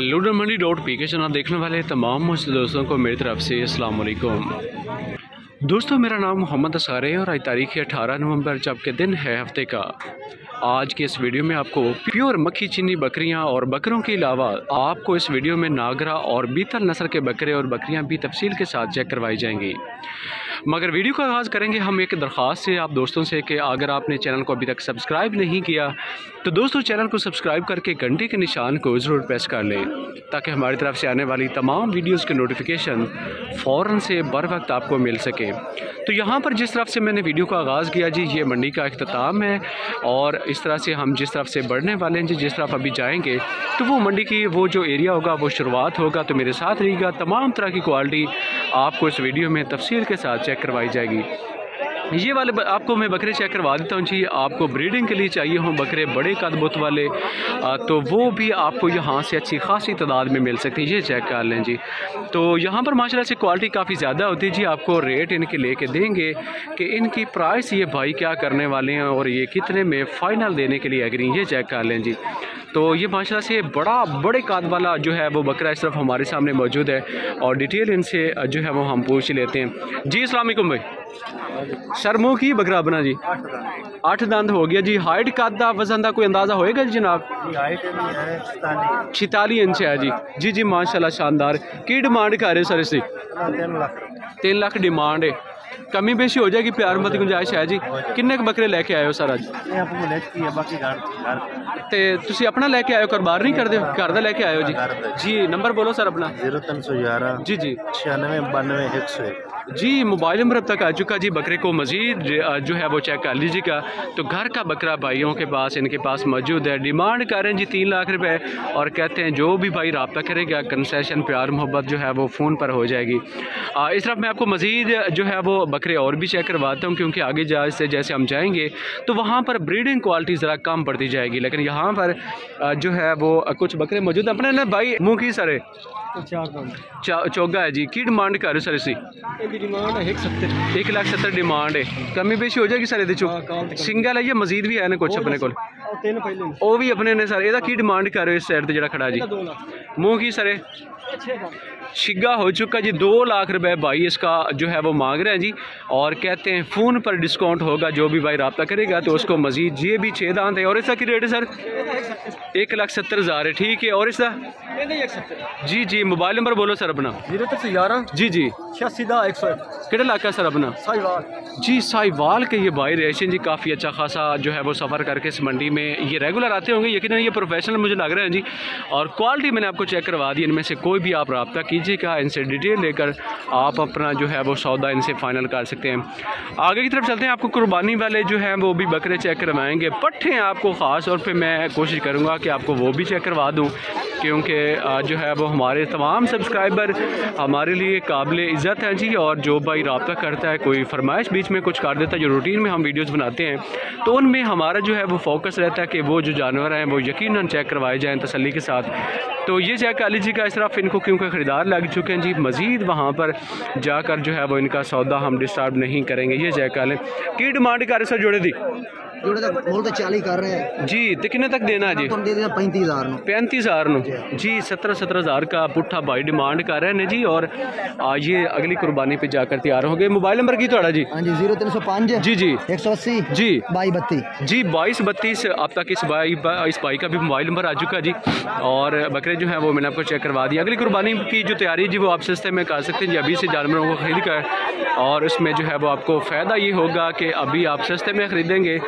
Ludo Mandi dot P K channel देखने वाले तमाम दोस्तों को मेरी तरफ़ से अस्सलाम वालेकुम। दोस्तों, मेरा नाम मोहम्मद असार है और आज तारीख है अठारह नवंबर, जबकि दिन है हफ़्ते का। आज के इस वीडियो में आपको प्योर मक्खी, चीनी, बकरियाँ और बकरों के अलावा आपको इस वीडियो में नागरा और बीतल नस्ल के बकरे और बकरियाँ भी तफसील के साथ चेक करवाई जाएँगी। मगर वीडियो का आगाज़ करेंगे हम एक दरख्वास्त से आप दोस्तों से कि अगर आपने चैनल को अभी तक सब्सक्राइब नहीं किया तो दोस्तों, चैनल को सब्सक्राइब करके घंटे के निशान को ज़रूर प्रेस कर लें, ताकि हमारी तरफ़ से आने वाली तमाम वीडियोस के नोटिफिकेशन फ़ौर से बर वक्त आपको मिल सके। तो यहाँ पर जिस तरफ़ से मैंने वीडियो का आगाज़ किया जी, ये मंडी का अख्ताम है, और इस तरह से हम जिस तरफ़ से बढ़ने वाले हैं जी, जिस तरफ़ अभी जाएँगे तो वो मंडी की वो जो एरिया होगा, वो शुरुआत होगा। तो मेरे साथ रहिएगा, तमाम तरह की क्वालिटी आपको इस वीडियो में तफसील के साथ चेक करवाई जाएगी। ये वाले आपको मैं बकरे चेक करवा देता हूँ जी। आपको ब्रीडिंग के लिए चाहिए हों बकरे, बड़े कदबुत वाले तो वो भी आपको यहाँ से अच्छी खासी तादाद में मिल सकती है। ये चेक कर लें जी। तो यहाँ पर माशाल्लाह से क्वालिटी काफ़ी ज़्यादा होती है जी। आपको रेट इनके लेके देंगे कि इनकी प्राइस ये भाई क्या करने वाले हैं और ये कितने में फ़ाइनल देने के लिए एग्री ये चेक कर लें जी। तो ये माशाल्लाह से बड़ा बड़े काद वाला जो है वो बकरा इस तरफ़ हमारे सामने मौजूद है और डिटेल इनसे जो है वो हम पूछ लेते हैं। जी अलैक्म भाई। सर मुँह की बकरा बना जी। अठ दंद हो गया जी। हाइट कद का वज़न का कोई अंदाज़ा होएगा जी जनाब? छिताली इंच है जी। जी जी माशाल्लाह शानदार। की डिमांड कर रहे हो सर इसकी? तीन लाख डिमांड है। कमी बेशी हो जाएगी प्यार मत गुंजाइश है जी किन्ने बकरे लेके आए हो सर अज ਤੇ ਤੁਸੀਂ ਆਪਣਾ ਲੈ ਕੇ ਆਏ ਹੋ ਕਾਰੋਬਾਰ ਨਹੀਂ ਕਰਦੇ ਹੋ ਘਰ ਦਾ ਲੈ ਕੇ ਆਏ ਹੋ ਜੀ ਜੀ ਨੰਬਰ ਬੋਲੋ ਸਰ अपना जीरो तीन सौ ग्यारह जी जी छियानवे बानवे एक सौ एक जी मोबाइल नंबर अब तक आ चुका जी बकरे को मज़ीद जो है वो चेक कर लीजिएगा तो घर का बकरा भाइयों के पास इनके पास मौजूद है डिमांड कर रहे हैं जी तीन लाख रुपए और कहते हैं जो भी भाई रबता करेगा कंसेशन प्यार मोहब्बत जो है वो फ़ोन पर हो जाएगी आ, इस तरफ मैं आपको मज़ीद जो है वो बकरे बकरे और भी चेक करवाता हूँ क्योंकि आगे जा से जैसे हम जाएँगे तो वहाँ पर ब्रीडिंग क्वालिटी ज़रा कम पड़ती जाएगी। लेकिन यहाँ पर जो है वो कुछ बकरे मौजूद अपने ना भाई मुँह की सर? चौगा है जी। की डिमांड कर सर इसी एक लाख सत्तर डिमांड है। कमी पेशी हो जाएगी सर ये सिंगल है या मजीद भी है ना कुछ अपने को वो भी अपने ने सर। ए डिमांड कर रहे हो इस साइड से जरा खड़ा जी? मुँह की सर? शिगा हो चुका जी दो लाख रुपए भाई इसका जो है वो मांग रहे हैं जी। और कहते हैं फ़ोन पर डिस्काउंट होगा जो भी भाई रबता करेगा तो उसको मजीद ये भी छः दांत है। और इसका की रेट है सर? एक लाख सत्तर हज़ार है ठीक है। और इसका? जी जी मोबाइल नंबर बोलो सर अपना। ज़ीरो तीन सौ ग्यारह जी जी। छियासी एक सौ किड़ा इलाका सर अपना? साहिवाल। जी साहिवाल के ये भाई रेशन जी काफ़ी अच्छा खासा जो है वो सफ़र करके इस मंडी में ये रेगुलर आते होंगे। यकीन ये प्रोफेशनल मुझे लग रहे हैं जी। और क्वालिटी मैंने आपको चेक करवा दी इनमें से कोई भी आप रबता कीजिएगा इनसे डिटेल लेकर आप अपना जो है वो सौदा इनसे फाइनल कर सकते हैं। आगे की तरफ़ चलते हैं। आपको कुर्बानी वाले जो हैं वो भी बकरे चेक करवाएँगे। पट्ठे आपको ख़ास और फिर मैं कोशिश करूँगा कि आपको वो भी चेक करवा दूँ। क्योंकि जो है वो हमारे तमाम सब्सक्राइबर हमारे लिए काबिल इज़्ज़त हैं जी, और जो भाई रबता करता है, कोई फरमाइश बीच में कुछ कर देता है, जो रूटीन में हम वीडियोज़ बनाते हैं तो उनमें हमारा जो है वो फोकस रहता है कि वो जो जानवर हैं, वो यकीन चेक करवाए जाएँ तसली के साथ। तो ये चेक कर इस तरफ़ इनको क्योंकि ख़रीदार लग चुके हैं जी? मज़ीद वहाँ पर जाकर जो है वो इनका सौदा हम डिस्टर्ब नहीं करेंगे। ये चेक कर लें की डिमांड कर सर जोड़े दी? चाली कर रहे हैं जी तो कितने तक देना है जी दे देना पैंतीस हज़ार पैंतीस हज़ार नो जी सत्रह सत्रह हज़ार का पुट्ठा भाई डिमांड कर रहे हैं जी और आ, ये अगली कुर्बानी पे जाकर तैयार हो गए मोबाइल नंबर की थोड़ा जी हाँ सौ पाँच जी जी एक सौ अस्सी जी बाई बत्तीस जी बाईस बत्तीस अब तक इस भाई इस भाई का भी मोबाइल नंबर आ चुका है जी और बकरे जो है वो मैंने आपको चेक करवा दिया अगली कुर्बानी की जो तैयारी जी वो आप सस्ते में कर सकते हैं जी अभी से जानवरों को खरीद कर और उसमें जो है वो आपको फ़ायदा ये होगा कि अभी आप सस्ते में ख़रीदेंगे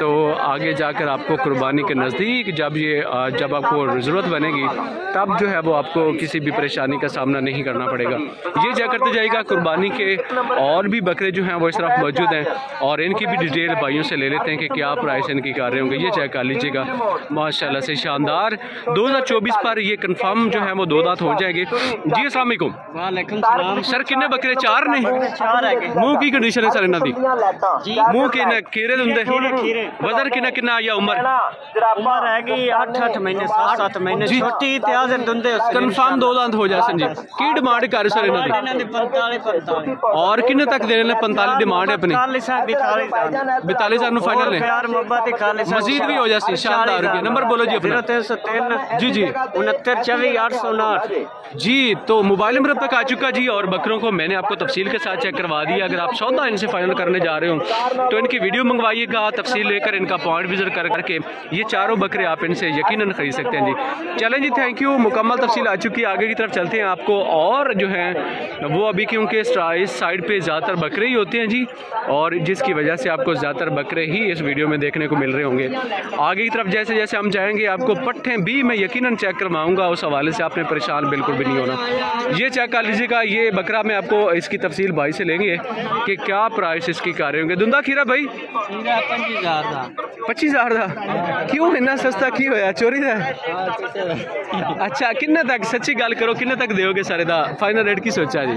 तो आगे जाकर आपको कुर्बानी के नज़दीक जब ये जब आपको ज़रूरत बनेगी तब जो है वो आपको किसी भी परेशानी का सामना नहीं करना पड़ेगा। ये जा करते जाएगा कुर्बानी के और भी बकरे जो हैं वो इस तरफ़ मौजूद हैं और इनकी भी डिटेल भाइयों से ले लेते हैं कि क्या प्राइस इनकी कर रहे होंगे। ये चेक कर लीजिएगा। माशाल्लाह से शानदार। 2024 पर ये कंफर्म जो है वो दो दांत हो जाएँगे। जी वालेकुम। सर किन्ने बकरे? चार ने मुँह की कंडीशन है सर इन्हों की मुँह के केरे होंगे खीरे वज़न कितना कितना आया उम्र? उम्र महीने सात सात महीने छोटी इतिहास दंदे कंफर्म दो हो जाए की डिमांड कर सर और कितने तक देने रहे डिमांड है अपनी? 45 45 फाइनल है मजीद भी हो जाए शानदार नंबर बोलो जी अपना। 0303 जी सौ 69 जी तो मोबाइल नंबर अब तक आ चुका जी और बकरों को मैंने आपको तफसील के साथ चेक करवा दिया। अगर आप सौदा इनसे फाइनल करने जा रहे हो तो इनकी वीडियो मंगवाइएगा लेकर इनका पॉइंट विज़िट कर करके ये चारों बकरे आप इनसे यकीन खरीद सकते हैं जी। चलें जी थैंक यू मुकम्मल तफसील आ चुकी है। आगे की तरफ़ चलते हैं आपको और जो है, वो अभी क्योंकि इस साइड पर ज़्यादातर बकरे ही होते हैं जी और जिसकी वजह से आपको ज़्यादातर बकरे ही इस वीडियो में देखने को मिल रहे होंगे। आगे की तरफ़ जैसे जैसे हम जाएँगे, आपको पट्ठे भी मैं यकीन चेक करवाऊँगा। उस हवाले से आपने परेशान बिल्कुल भी नहीं होना। ये चेक कर लीजिएगा। ये बकरा मैं आपको इसकी तफसील भाई से लेंगे कि क्या प्राइस इसकी कर रहे होंगे। दुंदा खीरा भाई? पंजी हज़ार का पच्चीस हज़ार का क्यों इन्ना सस्ता की होया चोरी का अच्छा किन्ने तक सच्ची गल करो किन्ने तक दोगे सारे दा फाइनल रेट की सोचा जी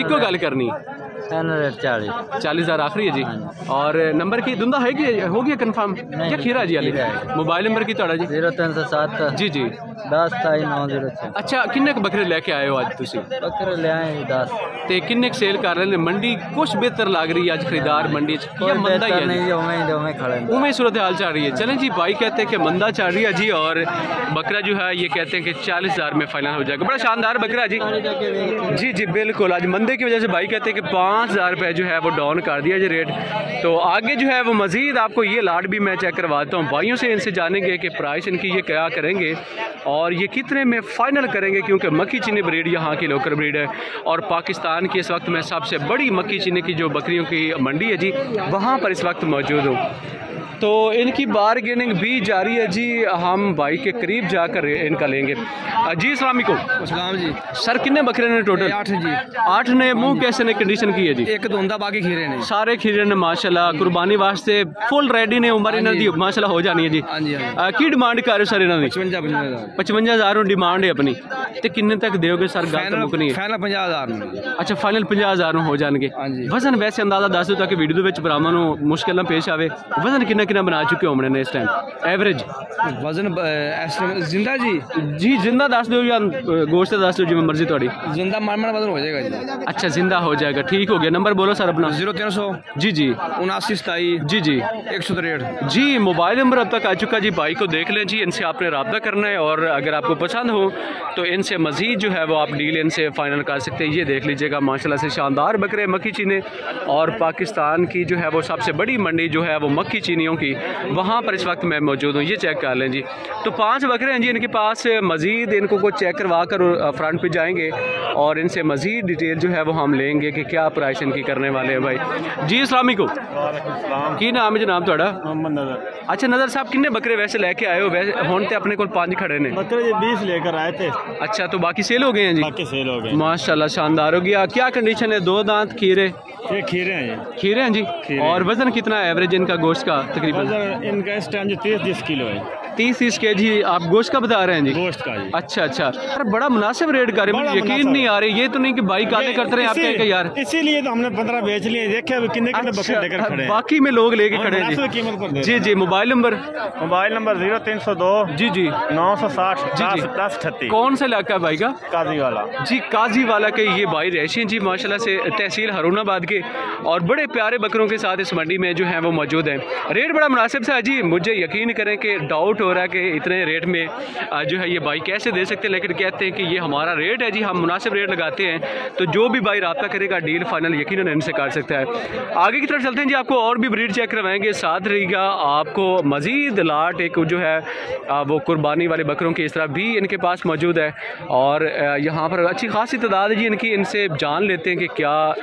इको गल करनी रेट चालीस। हज़ार आखिरी है हाँ जी। और नंबर की दुमदा है कि हो गया कन्फर्म क्या खीरा जी अली? मोबाइल नंबर की तोड़ा जी। ज़ीरो तीन सौ सात। जी जी। दस ताई नौ ज़ीरो अच्छा किन्ने के बकरे लेके आए हो आज तुम बकरे ले आए दस। ते किन्ने के सेल कर रहे हैं? मंडी कुछ बेहतर लग रही है आज खरीदार मंडी या मंदा ही है उमें सूरत हाल चल रही है। चलें जी भाई कहते हैं कि मंदा चल रही है जी और बकरा जो है ये कहते हैं कि चालीस हज़ार में फाइनल हो जाएगा। बड़ा शानदार बकरा जी। जी जी बिल्कुल। आज मंदे की वजह से भाई कहते हैं कि पाँच हज़ार रुपये जो है वो डाउन कर दिया जी रेट तो आगे जो है वो मज़ीद आपको ये लाट भी मैं चेक करवाता हूँ। भाइयों से इनसे जानेंगे कि प्राइस इनकी ये क्या करेंगे और ये कितने में फ़ाइनल करेंगे क्योंकि मक्की चीनी ब्रीड यहाँ की लोकल ब्रीड है। और पाकिस्तान की इस वक्त मैं सबसे बड़ी मक्की चीनी की जो बकरियों की मंडी है जी, वहाँ पर इस वक्त मौजूद हूँ। तो इनकी बारगेनिंग भी जारी है जी। हम बाइक के करीब जाकर इनका लेंगे। जी इस्लामिक जी। सर कितने बकरे ने टोटल? आठ जी। आठ ने मुँह कैसे ने कंडीशन की है जी? एक तो दोंदा बाकी खीरे ने। सारे खीरे ने माशाल्लाह कुर्बानी वास्ते फुल रेडी ने उम्र हाँ इन्हों की हो जानी है जी। हाँ हाँ की डिमांड कर रहे सर इन्होंने पचवंजा हज़ार। डिमांड है अपनी। तो किन्ने तक दोगे सर गल तो मुकनी फाइनल हज़ार अच्छा फाइनल पंजा हज़ार हो जाएँगे वज़न वैसे अंदाज़ा दस दो ताकि वीडियो बराबर मुश्किल पेश आए वज़न किन्ने कितना कितना बना चुके हो हमने इस टाइम एवरेज वज़न ज़िंदा जी? जी ज़िंदा दस दो या गोश्त दस दो जिम्मे मर्ज़ी थोड़ी। ज़िंदा मन मन वज़न हो जाएगा जी। अच्छा ज़िंदा हो जाएगा। ठीक हो गया। नंबर बोलो सर अपना। ज़ीरो तीन सौ। जी जी। उनासी सताई। जी जी। एक सौ तिरठ जी मोबाइल नंबर अब तक आ चुका जी। भाई को देख लें जी इनसे आपने रबा करना है और अगर आपको पसंद हो तो इनसे मज़ीद जो है वो आप डील इनसे फ़ाइनल कर सकते हैं। ये देख लीजिएगा माशाल्लाह से शानदार बकरे मक्की चीनी और पाकिस्तान की जो है वो सबसे बड़ी मंडी जो है वो मक्की चीनी बकरों की वहाँ पर इस वक्त मैं मौजूद हूँ। ये चेक कर लें जी। तो पाँच बकरे हैं जी इनके पास मज़ीद इनको को चेक करवा कर फ्रंट पे जाएँगे और इनसे मज़ीद डिटेल जो है वो हम लेंगे कि क्या प्राइस इनकी करने वाले हैं भाई। जी इस्लामी को की नाम है जनाब थोड़ा नज़र। अच्छा नज़र साहब किन्ने बकरे वैसे लेके आए हो? वैसे हूँ तो अपने को पाँच खड़े ने। बकरे बीस लेकर आए थे। अच्छा तो बाकी सेल हो गए हैं जी? बाकी सेल हो गए माशाल्लाह शानदार हो गया। क्या कंडीशन है? दो दांत खीरे? ये खीरे हैं जी। खीरे हैं जी? और वज़न कितना है एवरेज इनका गोश्त का? तक तकरीबन इनका इस टाइम जो तीस तीस किलो है तीस तीस के जी आप गोश्त का बता रहे हैं जी? गोश्त का जी। अच्छा अच्छा। यार बड़ा मुनासिब रेट कर रहे हैं। मुझे यकीन नहीं आ रही। ये तो नहीं कि भाई काले करते रहे आप इसी- यार इसीलिए तो हमने पंद्रह बेच लिए। देखे अभी कितने कितने बकरे लेकर अच्छा खड़े हैं। बाकी में लोग लेके खड़े हैं जी। जी mobile number? Mobile number zero तीन सौ दो जी जी। नौ सौ साठ जी, जी। दस छत्तीस। कौन सा इलाका है भाई का? काजी वाला जी काजी वाला के ये भाई रहशी हैं जी माशाल्लाह से तहसील हरुणाबाद के। और बड़े प्यारे बकरों के साथ इस मंडी में जो है वो मौजूद हैं। रेट बड़ा मुनासिब सा जी। मुझे यकीन करें कि डाउट हो रहा है कि इतने रेट में जो है ये भाई कैसे दे सकते हैं? लेकिन कहते हैं कि ये हमारा रेट है जी, हम मुनासिब रेट लगाते हैं। तो जो भी भाई रबता करेगा डील फाइनल यकीन इनसे कर सकता है। आगे की तरफ़ चलते हैं जी, आपको और भी ब्रीड चेक करवाएँगे। साथ रहेगा आपको मज़ीद लाट, एक जो है वो कुर्बानी वाले बकरों की इस तरह भी इनके पास मौजूद है। और यहाँ पर अच्छी खासी तादाद है जी इनकी। इनसे जान लेते हैं कि क्या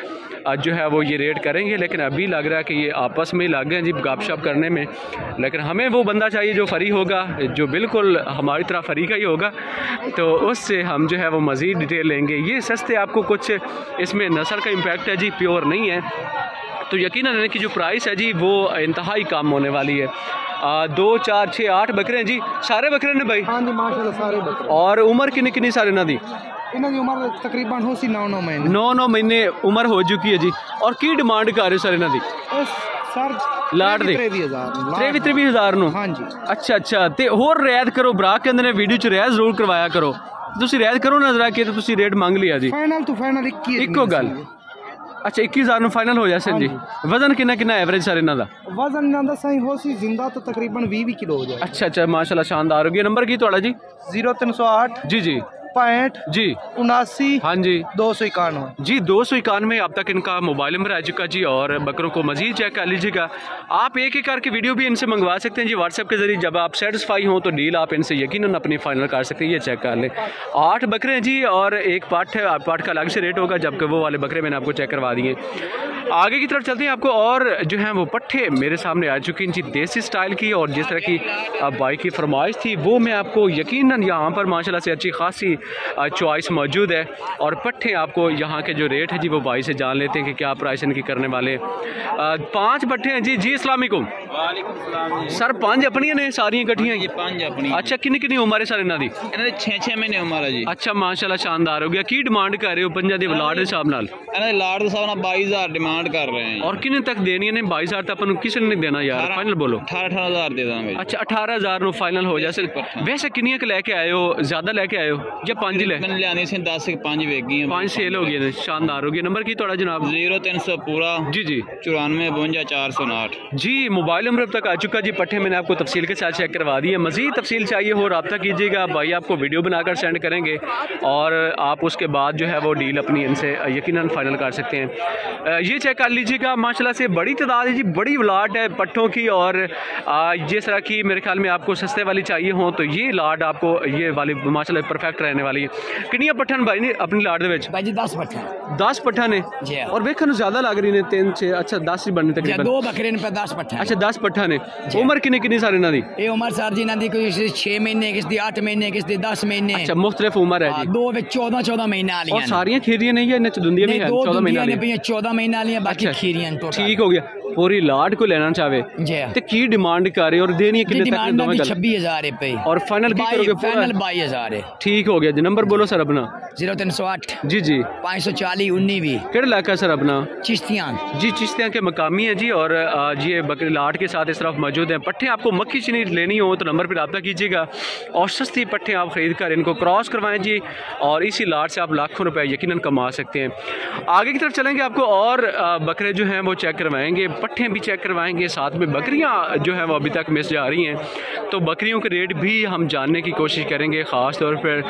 आज जो है वो ये रेड करेंगे लेकिन अभी लग रहा है कि ये आपस में ही लग गए हैं जी गपशप करने में। लेकिन हमें वो बंदा चाहिए जो फ्री होगा जो बिल्कुल हमारी तरह फ्री का ही होगा। तो उससे हम जो है वो मज़ीद डिटेल लेंगे। ये सस्ते आपको कुछ इसमें नस्ल का इम्पेक्ट है जी प्योर नहीं है। तो यकीन इनकी जो प्राइस है जी वो इंतहाई कम होने वाली है। आ, दो चार छः आठ बकरे हैं जी। सारे बकरे ने भाई? हाँ जी माशाल्लाह सारे बकरे। और उम्र किन्नी किन्नी सारे ना दी? ਇਹਨਾਂ ਦੀ ਉਮਰ ਤਕਰੀਬਨ ਹੋ ਸੀ 9-9 ਮਹੀਨੇ। 9-9 ਮਹੀਨੇ ਉਮਰ ਹੋ ਚੁੱਕੀ ਹੈ ਜੀ। ਔਰ ਕੀ ਡਿਮਾਂਡ ਕਰ ਰਹੇ ਸਰ ਇਹਨਾਂ ਦੀ? ਸਰ ਲਾਟ ਦੇ। 23000 23000 ਨੂੰ ਹਾਂਜੀ। ਅੱਛਾ ਅੱਛਾ। ਤੇ ਹੋਰ ਰਿਆਇਤ ਕਰੋ ਬਰਾ ਕਹਿੰਦੇ ਨੇ ਵੀਡੀਓ ਚ ਰਿਆਇਤ ਜ਼ਰੂਰ ਕਰਵਾਇਆ ਕਰੋ। ਤੁਸੀਂ ਰਿਆਇਤ ਕਰੋ ਨਾ ਜ਼ਰਾ ਕਿ ਤੁਸੀਂ ਰੇਟ ਮੰਗ ਲਿਆ ਜੀ। ਫਾਈਨਲ ਤੋਂ ਫਾਈਨਲ 21 ਇੱਕੋ ਗੱਲ। ਅੱਛਾ 21000 ਨੂੰ ਫਾਈਨਲ ਹੋ ਜਾ। ਜੀ ਵਜ਼ਨ ਕਿੰਨਾ ਕਿੰਨਾ ਐਵਰੇਜ ਸਰ ਇਹਨਾਂ ਦਾ? ਵਜ਼ਨ ਇਹਨਾਂ ਦਾ ਸਹੀ ਹੋ ਸੀ ਜ਼ਿੰਦਾ ਤਾਂ ਤਕਰੀਬਨ 20 ਕਿਲੋ ਹੋ ਜਾਏ ਅੱਛਾ ਅੱਛਾ। ਮਾਸ਼ਾਅੱਲਾ ਸ਼ਾਨਦਾਰ। ਹੋ ਗਿਆ ਨੰਬਰ ਕੀ ਤੁਹਾਡਾ ਜੀ? 0308 ਜੀ ਜੀ। 65 जी। 79 हाँ जी। 291 जी दो सौ इक्यानवे अब तक इनका मोबाइल नंबर आ चुका जी और बकरों को मजीद चेक कर लीजिएगा। आप एक एक करके वीडियो भी इनसे मंगवा सकते हैं जी व्हाट्सएप के ज़रिए। जब आप सेटिस्फाई हों तो डील आप इनसे यकीन अपनी फाइनल कर सकते हैं ये चेक कर लें। आठ बकरे हैं जी और एक पाठ है पाठ का अलग से रेट होगा जबकि वो वाले बकरे मैंने आपको चेक करवा दिए आगे की तरफ़ चलते हैं आपको और जो है वो पट्टे मेरे सामने आ चुके हैं जी देसी स्टाइल की और जिस तरह की बाइक की फरमाइश थी वो मैं आपको यकीनन यहाँ पर माशाल्लाह से अच्छी खासी चॉइस मौजूद है। और पट्ठे आपको यहाँ के जो रेट है जी वो भाई से जान लेते हैं कि क्या प्राइस इनकी करने वाले। हैं पाँच पट्ठे हैं जी। जी असलामीकुम सर पाँच अपनियाँ ने सारी इकट्ठियाँ? हाँ ये पंज अपनी। अच्छा किन्नी किन्नी उम्र है सर इन्हों की छः छः महीने उम्र है जी। अच्छा माशाला शानदार हो गया। की डिमांड कर रहे हो पंजा दे लाड के हिसाब नाल? लाड के हिसाब नाल हज़ार डिमांड कर रहे हैं। और किन्ने तक देनी है ने हज़ार तक अपन किसी ने देना यार। फाइनल बोलो। 18000 दे दा अच्छा अठारह हज़ार फाइनल हो जाए। सर वैसे किन्नियाँ लैके लेके आए हो? ज़्यादा लैके आए हो? शानदार हो नंबर की थोड़ा जनाब तीन सौ चौरानवे चार सौ जी मोबाइल नंबर अब तक आ चुका जी पट्टे मैंने आपको तफसील के साथ चेक करवा दी है मजीद तफसील चाहिए हो रबा कीजिएगा भाई आपको वीडियो बनाकर सेंड करेंगे। और आप उसके बाद जो है वो डील अपनी इनसे यकीन फाइनल कर सकते हैं। ये चेक कर लीजिएगा। माशाल्लाह से बड़ी तादाद है जी बड़ी लाट है पट्टों की। और जिस तरह की मेरे ख्याल में आपको सस्ते वाली चाहिए हो तो ये लाट आपको ये वाली माशाल्लाह परफेक्ट रहने करने वाली है। कि पठन भाई ने अपनी लाट दस दस पठा ने? हाँ। और वेखन ज़्यादा लग रही ने तीन छे अच्छा दस ही बनने तक दो बकरे ने दस पठा अच्छा दस पठा ने। हाँ। उम्र किन्नी किन्नी सर इन्हों की उम्र सर जी इन्होंने कोई छे महीने किसी अठ महीने किसी दस महीने। अच्छा, मुख्तलिफ़ उम्र है हाँ, दो चौदह चौदह महीने सारिया खीरिया नहीं है? चौदह महीने चौदह महीने अच्छा, खीरिया ठीक हो गया। पूरी लाट को लेना चाहे। तो की डिमांड कर रहे और देनी है कितने तक हज़ार गल? 26000 रुपए और फाइनल की करोगे फाइनल 22000 है। ठीक हो गया जी। नंबर बोलो सर अपना। 0308 जी जी। 540 19 केड़ा इलाका सर अपना? चिश्तियाँ। जी चिश्तियाँ के मकामी है जी और ये बकरी लाट के साथ इस तरफ़ मौजूद है। पट्टे आपको मक्खी चीनी लेनी हो तो नंबर पर रबा कीजिएगा। और सस्ती पट्टे आप खरीद कर इनको क्रॉस करवाएँ जी और इसी लाट से आप लाखों रुपए यकीनन कमा सकते हैं। आगे की तरफ़ चलेंगे आपको और बकरे जो हैं वो चेक करवाएँगे। पट्टे भी चेक करवाएँगे, साथ में बकरियाँ जो हैं वो अभी तक मिस जा रही हैं। तो बकरियों के रेट भी हम जानने की कोशिश करेंगे, ख़ास तौर पर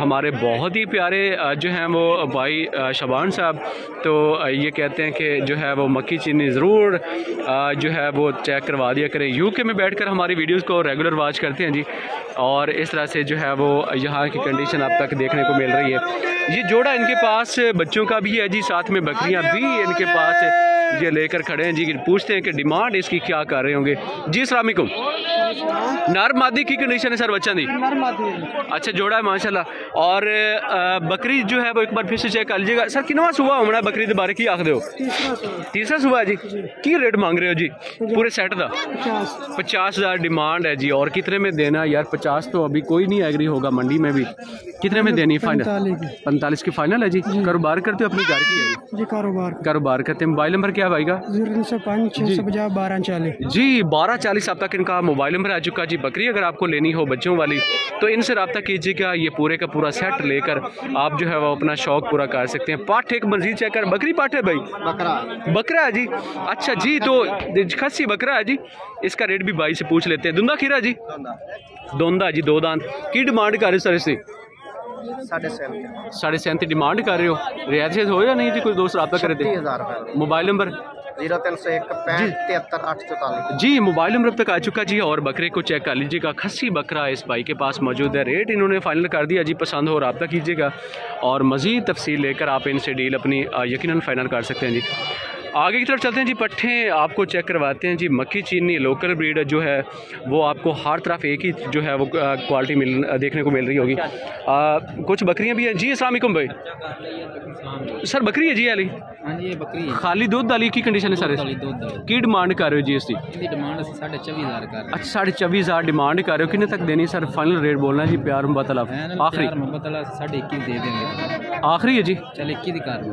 हमारे बहुत ही प्यारे जो हैं वो भाई शबान साहब। तो ये कहते हैं कि जो है वो मक्की चीनी ज़रूर जो है वो चेक करवा दिया करें। यूके में बैठकर हमारी वीडियोस को रेगुलर वॉच करते हैं जी। और इस तरह से जो है वो यहाँ की कंडीशन अब तक देखने को मिल रही है। ये जोड़ा इनके पास बच्चों का भी है जी, साथ में बकरियाँ भी इनके पास। ये लेकर खड़े हैं जी। पूछते हैं कि डिमांड इसकी क्या कर रहे होंगे। जी सलामकुम नर मादी की कंडीशन है सर बच्चा दी अच्छा जोड़ा है माशाल्लाह। और बकरी जो है वो एक बार फिर से चेक कर लीजिएगा। सर किनवा सुबह होना बकरी के बारे की आखदे हो? तीसरा सुबह। जी? की रेट मांग रहे हो जी? पूरे सेट का पचास। हज़ार डिमांड है जी। और कितने में देना यार पचास तो अभी कोई नहीं एग्री होगा मंडी में भी। कितने में देनी है फाइनल पैंतालीस की। फाइनल है जी? कारोबार करते हो अपनी घर की? है जी? कारोबार। कारोबार करते हैं। मोबाइल नंबर क्या भाई का? ज़ीरो तीन सौ पाँच छः सौ पचास बारह चालीस। जी बारह चालीस अब तक इनका मोबाइल नंबर आ चुका जी बकरी अगर आपको लेनी हो बच्चों वाली तो इनसे रब्ता कीजिएगा ये पूरे का पूरा सेट लेकर आप जो है वो अपना शौक पूरा कर सकते हैं। पाठ एक मजीद चेक कर बकरी पाठ है भाई? बकरा। बकरा है जी? अच्छा जी तो खस्सी बकरा है जी इसका रेट भी भाई से पूछ लेते हैं। दुंदा खीरा जी? दोंदा। जी दो दांत। की डिमांड कर रहे सर इससे साढ़े सैंती डिमांड कर रहे हो। रियायत हो या नहीं जी कोई दोस्त रब्ता करे थे मोबाइल नंबर? ज़ीरो तीन सौ एक तिहत्तर आठ चौतालीस। जी मोबाइल नंबर तक आ चुका जी और बकरे को चेक कर लीजिएगा। खसी बकरा इस भाई के पास मौजूद है। रेट इन्होंने फाइनल कर दिया जी पसंद हो रहा कीजिएगा और मज़ीद तफसील लेकर आप इनसे डील अपनी यकीन फाइनल कर सकते हैं जी। आगे की तरफ़ चलते हैं जी पट्ठे आपको चेक करवाते हैं जी मक्खी चीनी लोकल ब्रीड जो है वो आपको हर तरफ़ एक ही जो है वो क्वालिटी मिल देखने को मिल रही होगी। आ, कुछ बकरियाँ भी हैं। जी असलम भाई। सर बकरी है जी अली? बकरी खाली दुध अली की कंडीशन है सर की डिमांड कर रहे हो जी इसकी? डिमांड साढ़े चौबीस हज़ार अच्छा साढ़े चौबीस हज़ार डिमांड कर रहे हो। कितने तक देनी सर? फाइनल रेट बोलना जी प्यार मोहब्बत आखिरी। आखिरी है जी? चल इक्की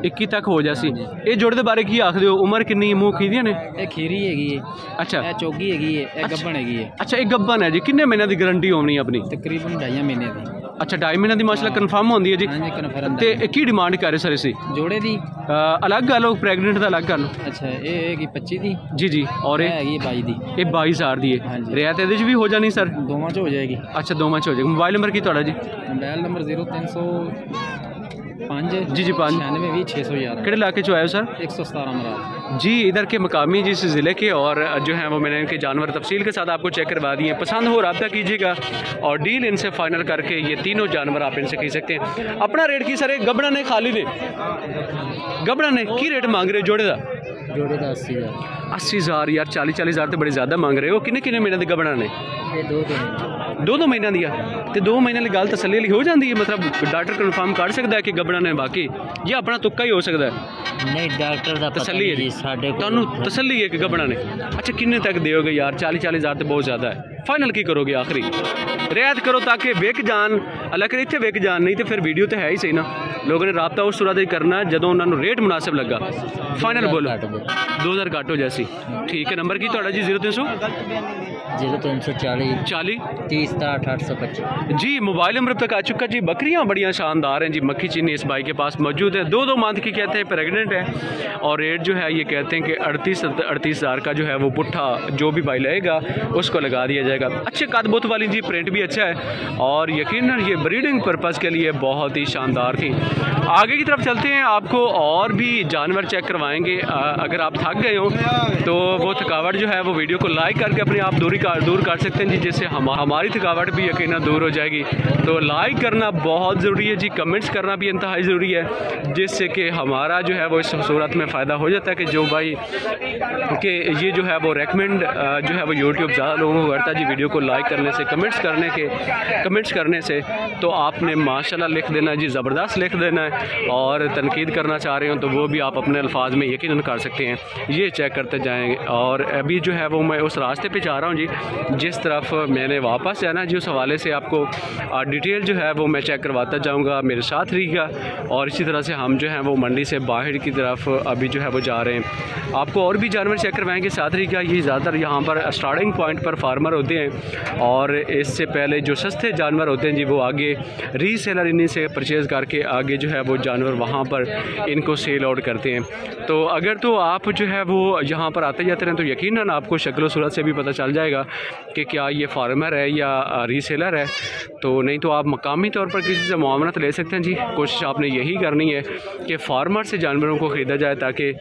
इक्की तक हो जाए जासी ये जुड़े बारे की आखिर ਉਮਰ ਕਿੰਨੀ ਮੂੰਹ ਖੀਦੀਆਂ ਨੇ? ਇਹ ਖੀਰੀ ਹੈਗੀ ਹੈ ਅੱਛਾ। ਇਹ ਚੋਗੀ ਹੈਗੀ ਹੈ ਇਹ ਗੱਬਣ ਹੈਗੀ ਹੈ ਅੱਛਾ ਇਹ ਗੱਬਨ ਹੈ ਜੀ। ਕਿੰਨੇ ਮਹੀਨਿਆਂ ਦੀ ਗਾਰੰਟੀ ਹੋਣੀ ਆਪਣੀ? ਤਕਰੀਬਨ ਢਾਈਆਂ ਮਹੀਨੇ ਦੀ। ਅੱਛਾ ਢਾਈ ਮਹੀਨਿਆਂ ਦੀ ਮਾਸ਼ਾਅੱਲਾ ਕਨਫਰਮ ਹੁੰਦੀ ਹੈ ਜੀ। ਹਾਂਜੀ ਕਨਫਰਮ ਤੇ ਇਹ ਕੀ ਡਿਮਾਂਡ ਕਰ ਰਹੇ ਸਰ ਅਸੀਂ ਜੋੜੇ ਦੀ। ਅਲੱਗ ਗੱਲ ਹੋ ਪ੍ਰੈਗਨੈਂਟ ਦਾ ਅਲੱਗ ਗੱਲ। ਅੱਛਾ ਇਹ ਹੈਗੀ 25 ਦੀ। ਜੀ ਜੀ। ਔਰ ਇਹ? ਹੈਗੀ ਹੈ 22 ਦੀ। ਇਹ 22000 ਦੀ ਹੈ। ਰਿਆਇਤ ਇਹਦੇ 'ਚ ਵੀ ਹੋ ਜਾਣੀ ਸਰ? ਦੋਵਾਂ ਚ ਹੋ ਜਾਏਗੀ। ਅੱਛਾ ਦੋਵਾਂ 'ਚ ਹੋ ਜਾਏਗਾ। ਮੋਬਾਈਲ ਨੰਬਰ ਕੀ ਤੁਹਾਡਾ ਜੀ? ਮੋਬਾਈਲ ਨੰਬਰ 0305 जी, जी, पाँच। 96 611 किड़े इलाके चो आए सर? 117 मराद जी इधर के मकामी जिस ज़िले के और जो है वो मैंने इनके जानवर तफसील के साथ आपको चेक करवा दिए पसंद हो रबता कीजिएगा और डील इनसे फाइनल करके ये तीनों जानवर आप इनसे खरीद सकते हैं। अपना रेट की सर एक गबड़ा ने खाली ने गबड़ा ने की रेट मांग रहे जोड़े का जोड़े का 80 हज़ार। अस्सी हज़ार यार चालीस चालीस हज़ार तो बड़े ज़्यादा मांग रहे हो। किन्ने किन्ने महीने के गबड़ा ने? दो ਦੋ ਦੋ ਮਹੀਨਿਆਂ ਦੀ ਆ ਤੇ ਦੋ ਮਹੀਨਿਆਂ ਲਈ ਗੱਲ ਤਸੱਲੀ ਵਾਲੀ ਹੋ ਜਾਂਦੀ ਹੈ? ਮਤਲਬ ਡਾਕਟਰ ਕਨਫਰਮ ਕਰ ਸਕਦਾ ਹੈ ਕਿ ਗੱਬੜਾ ਨੇ ਬਾਕੀ ਜਾਂ ਆਪਣਾ ਤੁੱਕਾ ਹੀ ਹੋ ਸਕਦਾ ਹੈ? ਨਹੀਂ ਡਾਕਟਰ ਦਾ ਪਤਾ ਤਸੱਲੀ ਹੈ ਨਹੀਂ ਜੀ। ਸਾਡੇ ਕੋਲ ਤੁਹਾਨੂੰ ਤਸੱਲੀ ਹੈ ਕਿ ਗੱਬੜਾ ਨੇ? ਅੱਛਾ ਕਿੰਨੇ ਤੱਕ ਦਿਓਗੇ ਯਾਰ? 40 40 ਹਜ਼ਾਰ ਤੇ ਬਹੁਤ ਜ਼ਿਆਦਾ ਹੈ। ਫਾਈਨਲ ਕੀ ਕਰੋਗੇ ਆਖਰੀ ਰਿਆਇਤ ਕਰੋ ਤਾਂ ਕਿ ਵਿਕ ਜਾਣ ਹਾਲਾਂਕਿ ਇੱਥੇ ਵਿਕ ਜਾਣ ਨਹੀਂ ਤੇ ਫਿਰ ਵੀਡੀਓ ਤੇ ਹੈ ਹੀ ਸਹੀ ਨਾ ਲੋਕਾਂ ਨੇ ਰਾਬਤਾ ਉਸ ਸੁਰਾ ਦੇ ਕਰਨਾ ਜਦੋਂ ਉਹਨਾਂ ਨੂੰ ਰੇਟ ਮੁਨਾਸਿਬ ਲੱਗਾ ਫਾਈਨਲ ਬੋਲੋ 2000 ਘੱਟ ਹੋ ਜਾਸੀ ਠੀਕ ਹੈ ਨੰਬਰ ਕੀ ਤੁਹਾਡਾ ਜੀ 0300 0340 40 30 825 जी मोबाइल नंबर तक आ चुका जी बकरियां बढ़िया शानदार हैं जी मक्खी चीनी इस भाई के पास मौजूद है दो दो मंथ की कहते हैं प्रेग्नेंट है और रेट जो है ये कहते हैं कि अड़तीस अड़तीस हज़ार का जो है वो पुट्ठा जो भी भाई लेगा उसको लगा दिया जाएगा। अच्छे कदबुत वाली जी प्रिंट भी अच्छा है और यकीनन ये ब्रीडिंग पर्पज़ के लिए बहुत ही शानदार थी। आगे की तरफ़ चलते हैं, आपको और भी जानवर चेक करवाएँगे। अगर आप थक गए हो तो वो थकावट जो है वो वीडियो को लाइक करके अपने आप दूरी का, दूर कर सकते हैं जी, जिससे हम, हमारी थकावट भी यकीन दूर हो जाएगी। तो लाइक करना बहुत ज़रूरी है जी कमेंट्स करना भी इंतहाई ज़रूरी है, जिससे कि हमारा जो है वो इस सूरत में फ़ायदा हो जाता है कि जो भाई, कि ये जो है वो रेकमेंड जो है वो यूट्यूब ज़्यादा लोगों को करता है जी वीडियो को लाइक करने से कमेंट्स करने के कमेंट्स करने से तो आपने माशाल्लाह लिख देना है जी, ज़बरदस्त लिख देना है। और तनकीद करना चाह रहे हो तो वो भी आप अपने अल्फाज में यकीन कर सकते हैं। ये चेक करते जाएँगे और अभी जो है वो मैं उस रास्ते पर जा रहा हूँ जी, जिस तरफ़ मैंने वापस जाना है जी, उस हवाले से आपको डिटेल जो है वो मैं चेक करवाता जाऊँगा मेरे साथ रहिएगा और इसी तरह से हम जो है वो मंडी से बाहर की तरफ़ अभी जो है वो जा रहे हैं। आपको और भी जानवर चेक करवाएँगे साथ रहिएगा ये ज़्यादातर यहाँ पर स्टार्टिंग पॉइंट पर फार्मर होते हैं। और इससे पहले जो सस्ते जानवर होते हैं जी, वो आगे रीसेलर इन्हीं से परचेज़ करके आगे जो है वो जानवर वहाँ पर इनको सेल आउट करते हैं। तो अगर तो आप जो है वो यहाँ पर आते जाते रहें तो यकीनन आपको शक्ल सूरत से भी पता चल जाएगा कि क्या ये फार्मर है या रीसेलर है। तो नहीं तो आप मकामी तौर पर किसी से मामलत ले सकते हैं जी। कोशिश आपने यही करनी है कि फार्मर से जानवरों को ख़रीदा जाए ताकि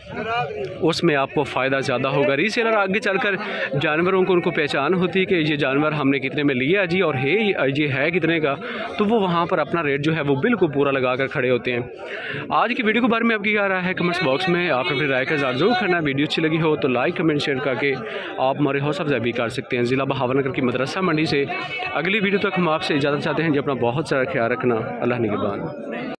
उसमें आपको फ़ायदा ज़्यादा होगा। रीसेलर आगे चलकर जानवरों को उनको पहचान होती है कि ये जानवर हमने कितने में लिया जी, और है, ये है कितने का? तो वो वहाँ पर अपना रेट जो है वो बिल्कुल पूरा लगा कर खड़े होते हैं। आज की वीडियो के बारे में आपकी क्या राय है कमेंट्स बॉक्स में। आप अपनी राय का ज़रूर करना। वीडियो अच्छी लगी हो तो लाइक कमेंट शेयर करके आप हमारे हौसला भी कर सकते हैं। ज़िला बहावनगर की मदरसा मंडी से अगली वीडियो तक हम आपसे इजाज़त चाहते हैं। जी, अपना बहुत सारा ख्याल रखना। अल्लाह निगबान